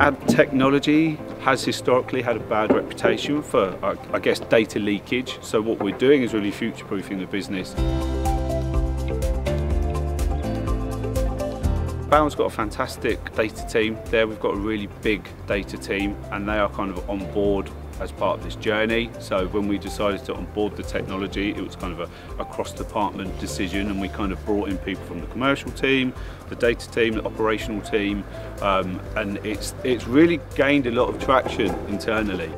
ad technology has historically had a bad reputation for, I guess, data leakage. So what we're doing is really future-proofing the business. Bauer's got a fantastic data team there. We've got a really big data team and they are kind of on board as part of this journey. So when we decided to onboard the technology, it was kind of a, a cross-department decision and we kind of brought in people from the commercial team, the data team, the operational team, um, and it's, it's really gained a lot of traction internally.